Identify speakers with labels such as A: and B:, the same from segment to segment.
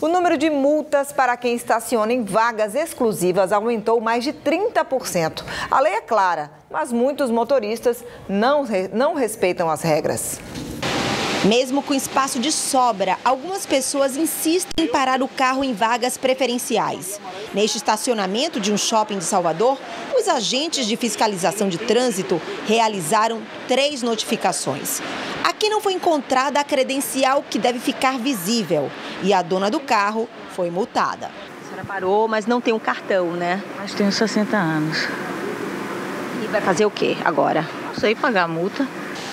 A: O número de multas para quem estaciona em vagas exclusivas aumentou mais de 30%. A lei é clara, mas muitos motoristas não, não respeitam as regras.
B: Mesmo com espaço de sobra, algumas pessoas insistem em parar o carro em vagas preferenciais. Neste estacionamento de um shopping de Salvador, os agentes de fiscalização de trânsito realizaram três notificações. Aqui não foi encontrada a credencial que deve ficar visível e a dona do carro foi multada. A senhora parou, mas não tem um cartão, né?
C: Mas tenho 60 anos.
B: E vai fazer o quê agora?
C: Não sei pagar a multa.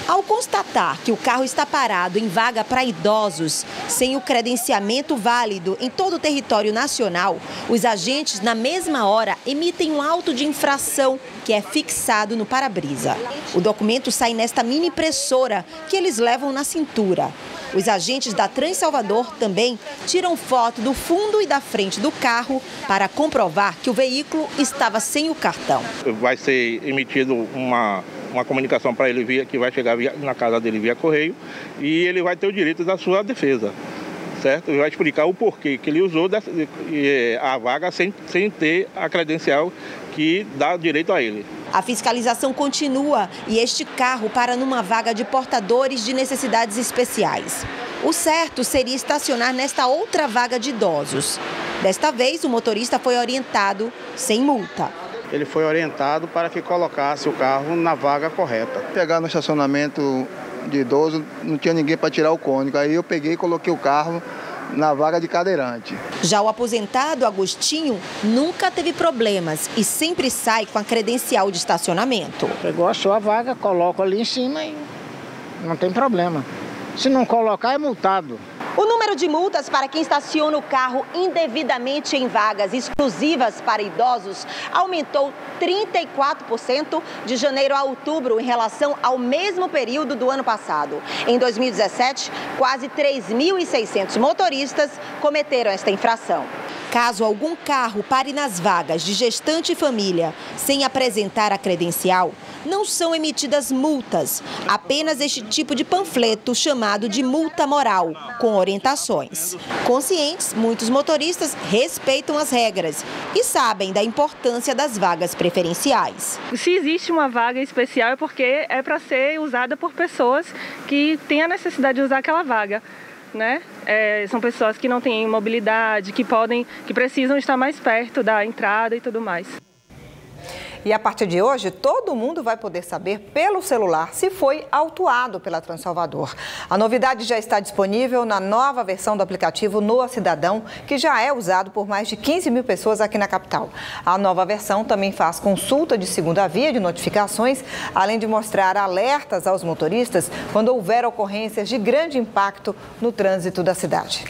B: Ao constatar que o carro está parado em vaga para idosos, sem o credenciamento válido em todo o território nacional, os agentes, na mesma hora, emitem um auto de infração que é fixado no para-brisa. O documento sai nesta mini impressora que eles levam na cintura. Os agentes da Trans Salvador também tiram foto do fundo e da frente do carro para comprovar que o veículo estava sem o cartão.
D: Vai ser emitido uma uma comunicação para ele via que vai chegar via, na casa dele via correio e ele vai ter o direito da sua defesa. Certo? Ele vai explicar o porquê que ele usou a vaga sem, sem ter a credencial que dá direito a ele.
B: A fiscalização continua e este carro para numa vaga de portadores de necessidades especiais. O certo seria estacionar nesta outra vaga de idosos. Desta vez, o motorista foi orientado sem multa
E: ele foi orientado para que colocasse o carro na vaga correta.
F: Pegar no estacionamento de idoso, não tinha ninguém para tirar o cônigo. Aí eu peguei e coloquei o carro na vaga de cadeirante.
B: Já o aposentado Agostinho nunca teve problemas e sempre sai com a credencial de estacionamento.
G: Pegou a sua vaga, coloca ali em cima e não tem problema. Se não colocar, é multado.
B: O número de multas para quem estaciona o carro indevidamente em vagas exclusivas para idosos aumentou 34% de janeiro a outubro em relação ao mesmo período do ano passado. Em 2017, quase 3.600 motoristas cometeram esta infração. Caso algum carro pare nas vagas de gestante e família sem apresentar a credencial, não são emitidas multas, apenas este tipo de panfleto chamado de multa moral, com orientações. Conscientes, muitos motoristas respeitam as regras e sabem da importância das vagas preferenciais.
H: Se existe uma vaga especial é porque é para ser usada por pessoas que têm a necessidade de usar aquela vaga né? É, são pessoas que não têm mobilidade, que podem, que precisam estar mais perto da entrada e tudo mais.
A: E a partir de hoje, todo mundo vai poder saber pelo celular se foi autuado pela Transalvador. A novidade já está disponível na nova versão do aplicativo Noa Cidadão, que já é usado por mais de 15 mil pessoas aqui na capital. A nova versão também faz consulta de segunda via de notificações, além de mostrar alertas aos motoristas quando houver ocorrências de grande impacto no trânsito da cidade.